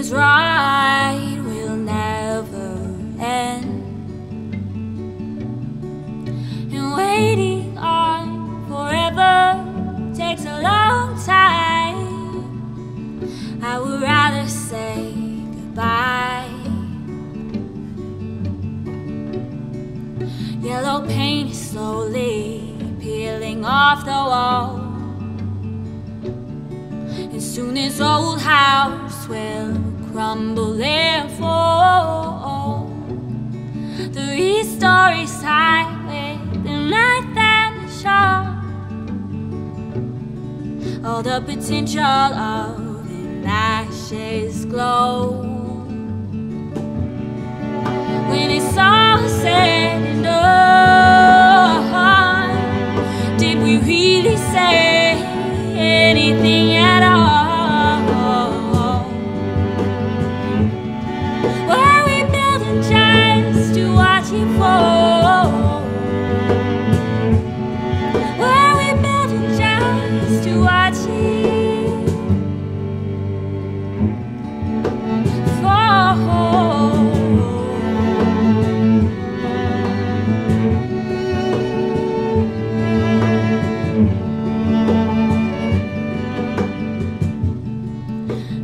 is right will never end. And waiting on forever takes a long time. I would rather say goodbye. Yellow paint is slowly peeling off the wall. And soon this old house will crumble and fall. Three stories high with the night and the shore. All the potential of an ashes glow. To watch it fall?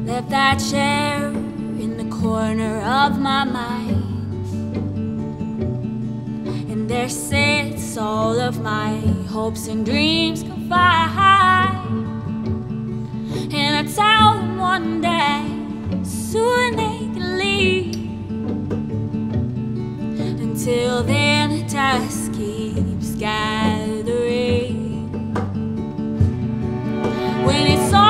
Left that chair in the corner of my mind. And there sits all of my hopes and dreams can fly high. And I tell them one day, soon they can leave. Until then, the dust keeps gathering. When it's all